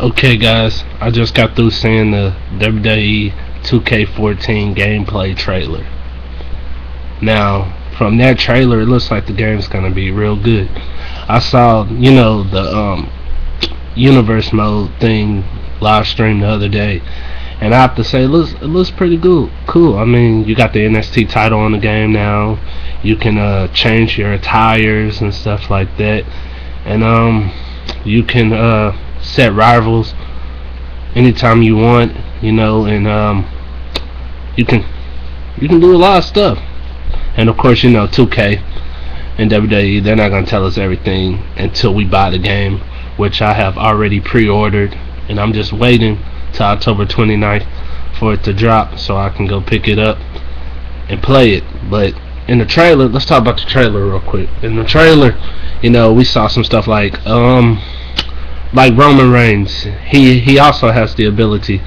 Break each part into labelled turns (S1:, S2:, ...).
S1: Okay guys, I just got through seeing the WWE 2K14 gameplay trailer. Now, from that trailer, it looks like the game's gonna be real good. I saw, you know, the um, universe mode thing live stream the other day, and I have to say, it looks it looks pretty good. Cool. I mean, you got the NXT title on the game now. You can uh, change your attires and stuff like that, and um, you can uh set rivals anytime you want, you know, and um, you can you can do a lot of stuff. And of course, you know, 2K and WWE, they're not gonna tell us everything until we buy the game, which I have already pre-ordered, and I'm just waiting till October 29th for it to drop so I can go pick it up and play it. But in the trailer, let's talk about the trailer real quick. In the trailer, you know, we saw some stuff like um like Roman Reigns, he he also has the ability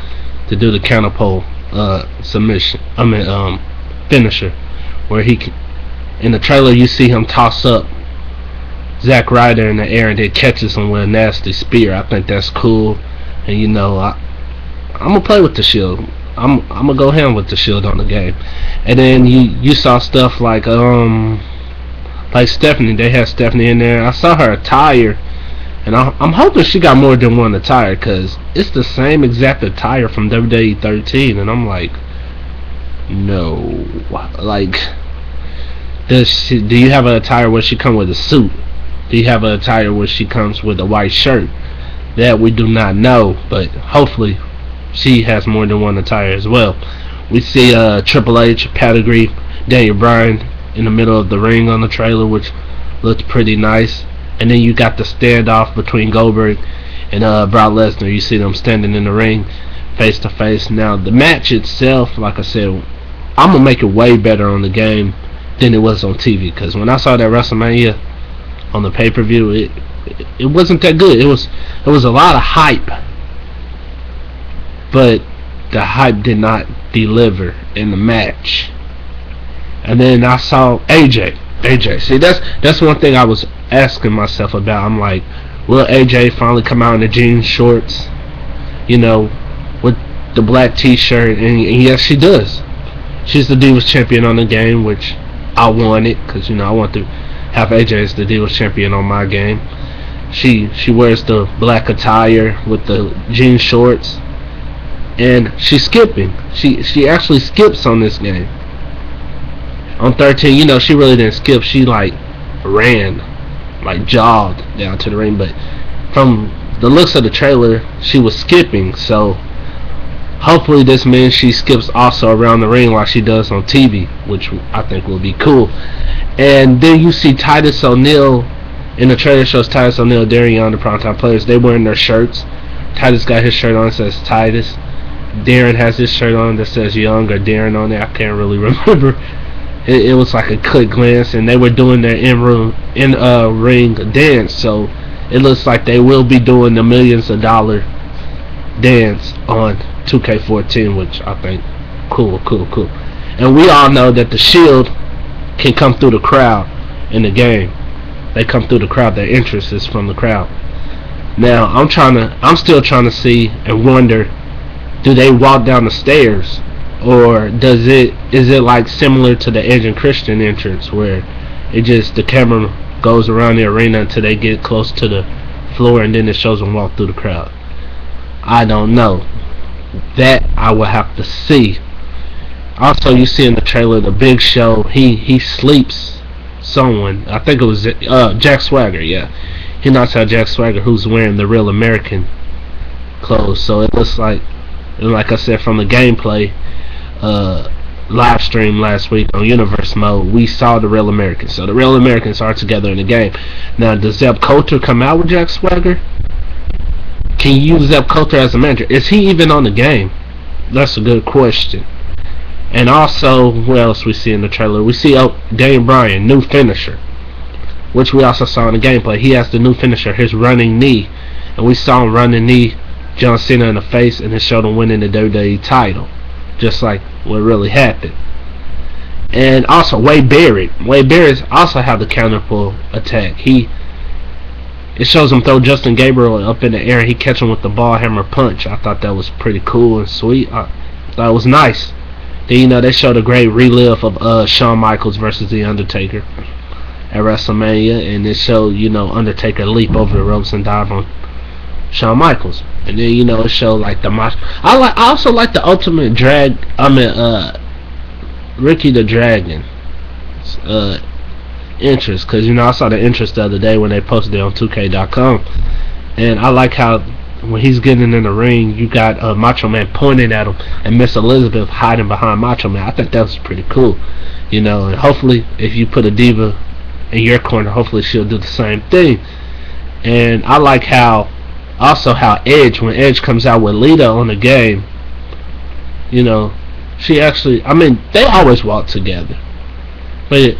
S1: to do the catapult uh, submission. I mean um, finisher, where he can, in the trailer you see him toss up Zack Ryder in the air and then catches him with a nasty spear. I think that's cool, and you know I I'm gonna play with the Shield. I'm I'm gonna go ham with the Shield on the game, and then you you saw stuff like um like Stephanie. They had Stephanie in there. I saw her attire and I, am hoping she got more than one attire because it's the same exact attire from WWE 13. And I'm like, no. Like, does she, do you have an attire where she come with a suit? Do you have an attire where she comes with a white shirt? That we do not know, but hopefully she has more than one attire as well. We see uh, Triple H, Pedigree, Daniel Bryan in the middle of the ring on the trailer, which looks pretty nice and then you got the standoff between Goldberg and uh, Brock Lesnar. You see them standing in the ring face to face. Now the match itself, like I said, I'm gonna make it way better on the game than it was on TV. Because when I saw that WrestleMania on the pay per view, it, it it wasn't that good. It was it was a lot of hype, but the hype did not deliver in the match. And then I saw AJ. AJ. See, that's that's one thing I was asking myself about. I'm like, will AJ finally come out in the jeans shorts? You know, with the black T-shirt, and, and yes, she does. She's the Divas champion on the game, which I wanted because you know I want to have AJ as the Divas champion on my game. She she wears the black attire with the jean shorts, and she's skipping. She she actually skips on this game on 13, you know, she really didn't skip. She like ran, like jogged down to the ring. But from the looks of the trailer, she was skipping. So hopefully this means she skips also around the ring like she does on TV, which I think will be cool. And then you see Titus O'Neil in the trailer shows Titus O'Neil, Darren the primetime players. They wearing their shirts. Titus got his shirt on that says Titus. Darren has his shirt on that says Young or Darren on it. I can't really remember it, it was like a quick glance, and they were doing their in room in uh ring dance. So it looks like they will be doing the millions of dollar dance on 2K14, which I think cool, cool, cool. And we all know that the Shield can come through the crowd in the game. They come through the crowd. Their interest is from the crowd. Now I'm trying to. I'm still trying to see and wonder. Do they walk down the stairs or does it is it like similar to the and Christian entrance where it just the camera goes around the arena until they get close to the floor and then it shows them walk through the crowd? I don't know. That I will have to see. Also you see in the trailer the big show he he sleeps someone. I think it was uh, Jack Swagger yeah. He knocks out Jack Swagger who's wearing the real American clothes. So it looks like and like I said from the gameplay uh, live stream last week on Universe Mode, we saw the Real Americans. So the Real Americans are together in the game. Now, does Zeb Colter come out with Jack Swagger? Can you use Zeb Colter as a manager? Is he even on the game? That's a good question. And also, what else we see in the trailer? We see oh, Daniel Bryan, new finisher, which we also saw in the gameplay. He has the new finisher, his running knee, and we saw him running knee John Cena in the face, and it showed him winning the WWE title just like what really happened. And also Wade Barrett. Wade Barrett also had the counter pull attack. He it shows him throw Justin Gabriel up in the air. He catch him with the Bull Hammer punch. I thought that was pretty cool and sweet. I thought it was nice. Then you know they showed a great relive of uh, Shawn Michaels versus the Undertaker at WrestleMania, and it showed you know Undertaker leap over the ropes and dive on Shawn Michaels, and then you know it showed like the match. I like I also like the Ultimate Drag. I mean uh, Ricky the Dragon. Uh, interest because you know I saw the interest the other day when they posted it on 2K.com, and I like how when he's getting in the ring, you got uh, Macho Man pointing at him and Miss Elizabeth hiding behind Macho Man. I think that was pretty cool, you know. And hopefully, if you put a diva in your corner, hopefully she'll do the same thing. And I like how also how Edge when Edge comes out with Lita on the game, you know, she actually I mean they always walk together, but. It,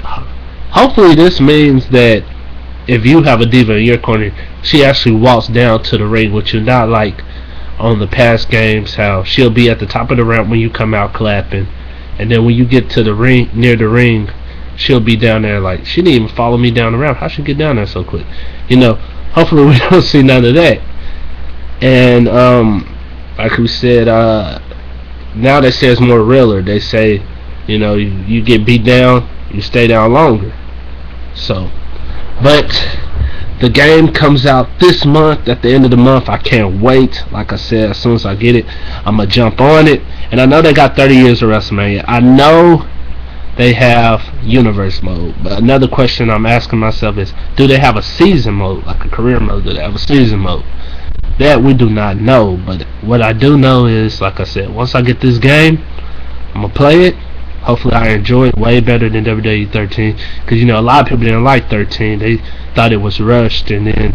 S1: hopefully this means that if you have a diva in your corner, she actually walks down to the ring with you, not like on the past games how she'll be at the top of the ramp when you come out clapping, and then when you get to the ring near the ring, she'll be down there like she didn't even follow me down the ramp. How she get down there so quick? You know. Hopefully we don't see none of that. And um, like we said, uh, now they say it's more realer. They say, you know, you, you get beat down, you stay down longer. So, but the game comes out this month at the end of the month. I can't wait. Like I said, as soon as I get it, I'm gonna jump on it. And I know they got 30 years of WrestleMania. I know they have universe mode. But another question I'm asking myself is, do they have a season mode, like a career mode? Do they have a season mode? That we do not know. But what I do know is, like I said, once I get this game, I'm gonna play it. Hopefully I enjoy it way better than WWE 13 because you know a lot of people didn't like 13 they thought it was rushed and then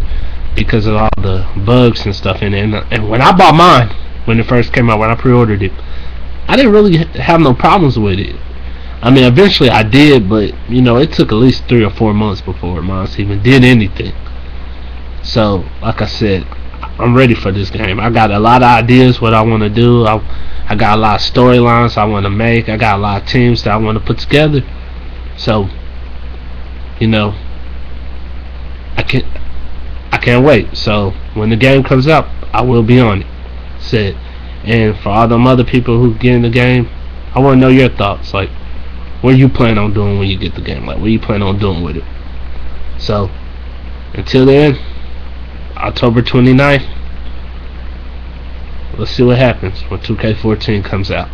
S1: because of all the bugs and stuff in it. And, and when I bought mine when it first came out when I pre-ordered it I didn't really have no problems with it. I mean eventually I did but you know it took at least three or four months before mine even did anything. So like I said I'm ready for this game I got a lot of ideas what I want to do I I got a lot of storylines I want to make. I got a lot of teams that I want to put together. So, you know, I can't I can't wait. So when the game comes out, I will be on it. Said. And for all them other people who get in the game, I want to know your thoughts. Like, what you plan on doing when you get the game? Like, what you plan on doing with it? So, until then, October 29th, let's see what happens when 2K14 comes out.